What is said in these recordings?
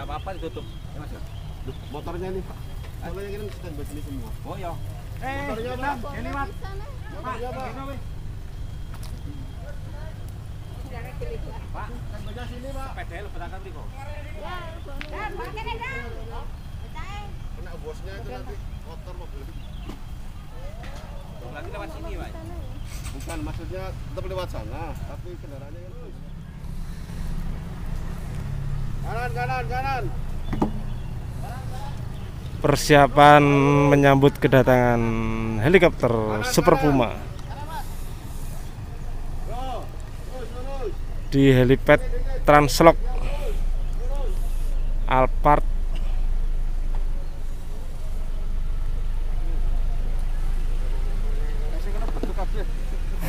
Enggak apa-apa ditutup. Ya, Mas. ya? Duh, motornya nih Pak. Soalnya kan stand by sini semua. Oh ya. Eh, Motornya, Pak. ini Mas. Motornya Pak. Ini, weh. Pak, Stand by sini Pak. PDL berangkat mriko. Kena bosnya itu nanti motor mobil. Berarti lewat sini, Pak. Bukan maksudnya tetap lewat sana, tapi kendaraannya kan terus. Kanan, kanan, kanan. persiapan menyambut kedatangan helikopter Super Puma. Di helipad Translok Alphard.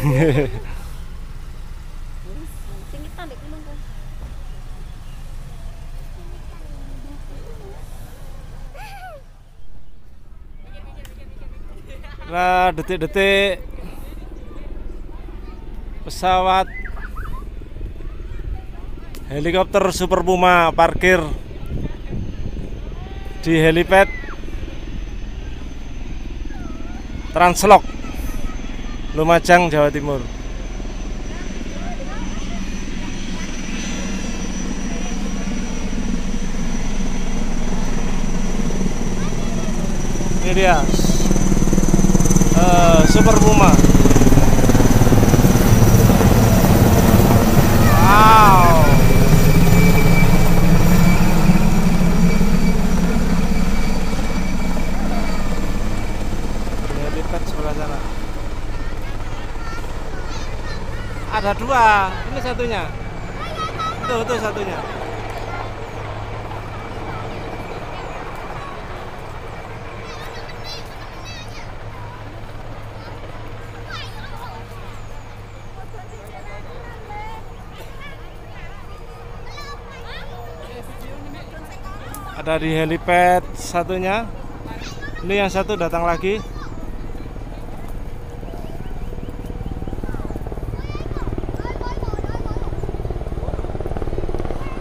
Saya Nah, detik-detik pesawat helikopter Super Puma parkir di helipad Translok Lumajang, Jawa Timur. Ini dia eh, Super Puma. Wow. Ini lipat sebelah sana. Ada dua. Ini satunya. Tuh, tuh satunya. Ada di helipad satunya. Ini yang satu datang lagi.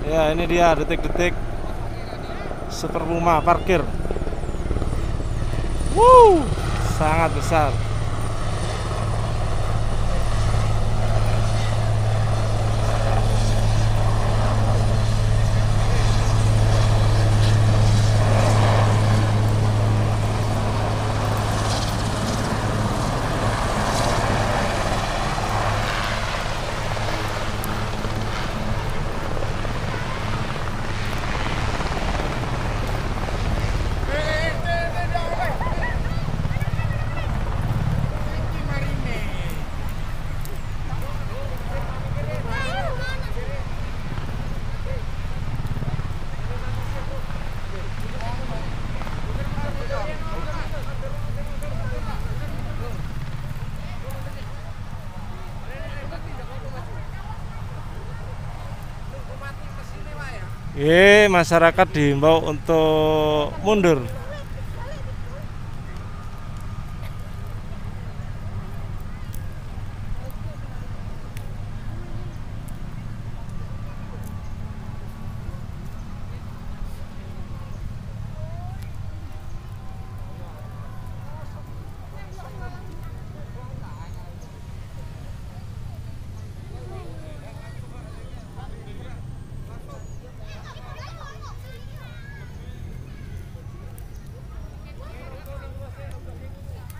Ya, ini dia detik-detik Super Puma parkir. Wuh, sangat besar. Ye, masyarakat dihimbau untuk mundur.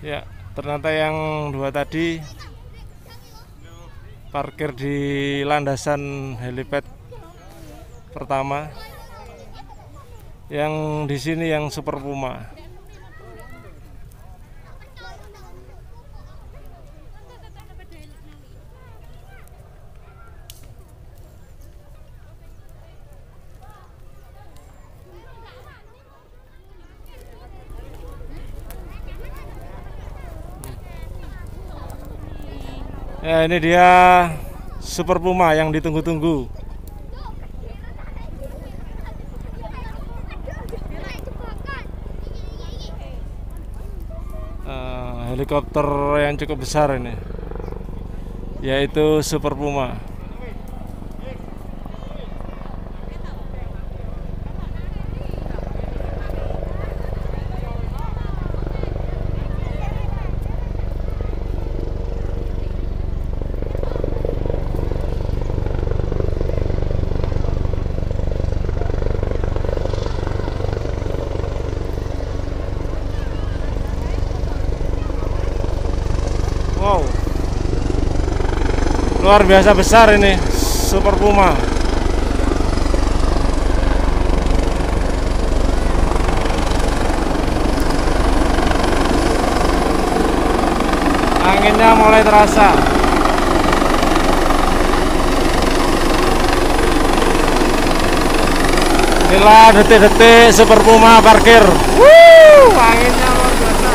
Ya, ternyata yang dua tadi parkir di landasan helipad pertama. Yang di sini yang Super Puma. Ya, ini dia Super Puma yang ditunggu-tunggu. Eh, helikopter yang cukup besar ini, yaitu Super Puma. Luar biasa besar ini Super Puma. Anginnya mulai terasa. Inilah detik-detik Super Puma parkir. Wuh, anginnya luar biasa.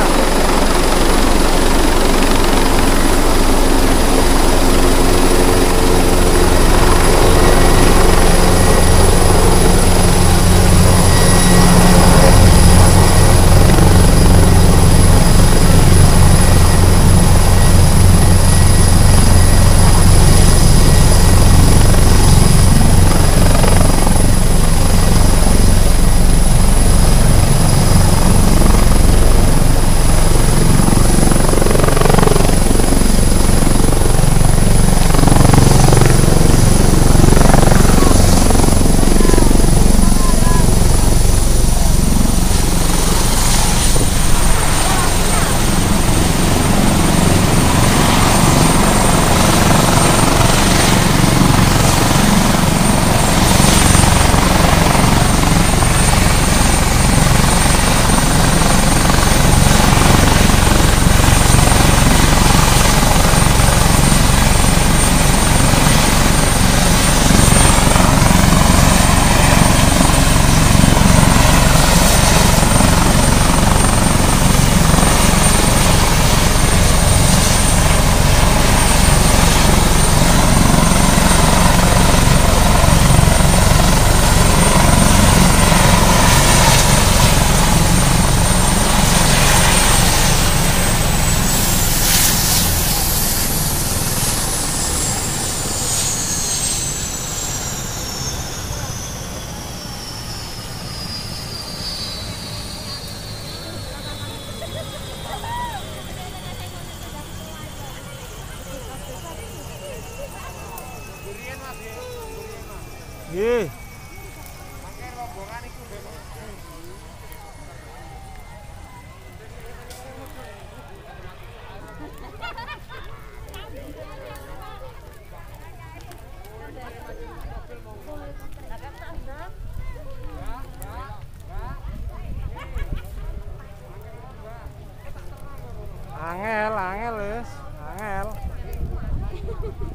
Nggih. Angel, angel wis, angel. Kentara tak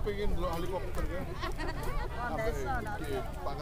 Kepingin dulu helikopter guys. Sampai di Pak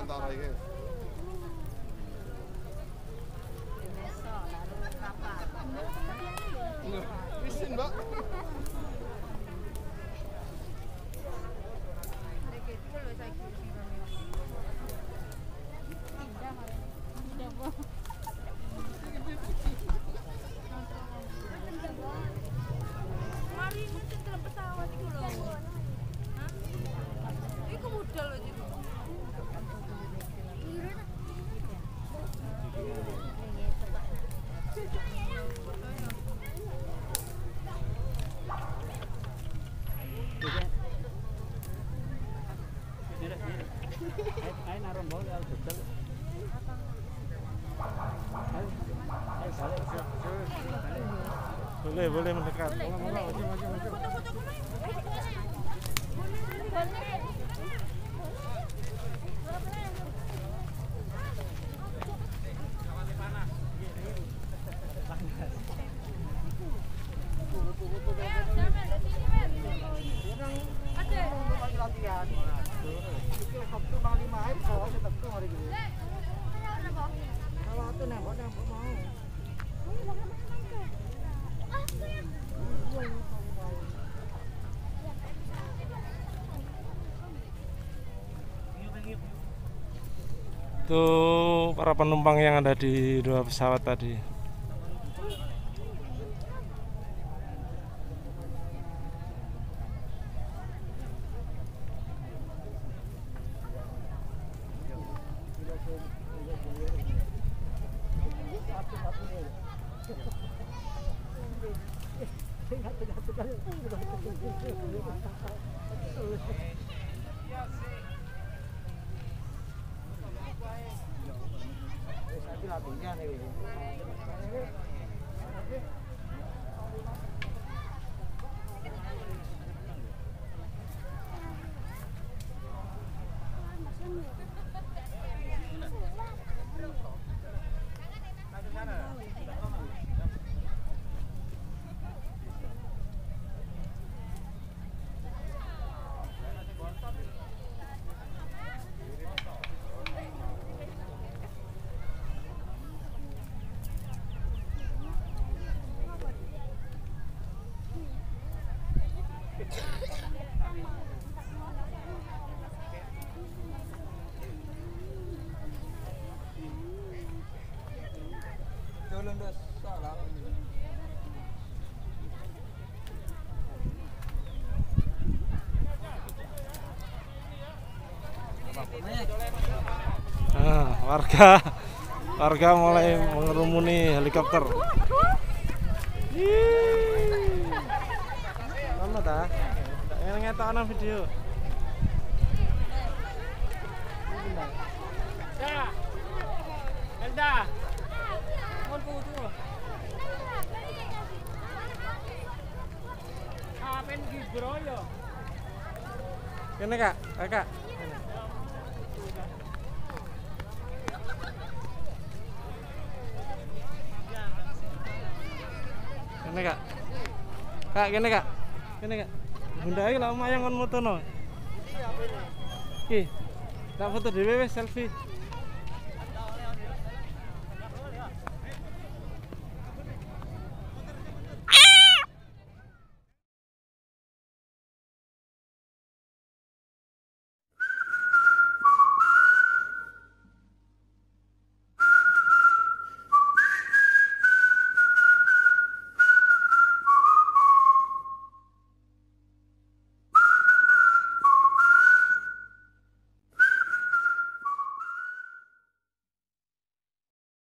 Boleh, boleh mendekat. Kalau itu nembok nembok mau. Para penumpang yang ada di dua pesawat tadi. acá, negro. Nah, warga warga mulai mengerumuni helikopter. Mana ta? Yang ngetokno video. Kene kak, kakak. Kene kak. Kak, kene kak. Kene kak. Bunda iki lah lumayan kon motono. Ki. Tak foto dhewe wis selfie.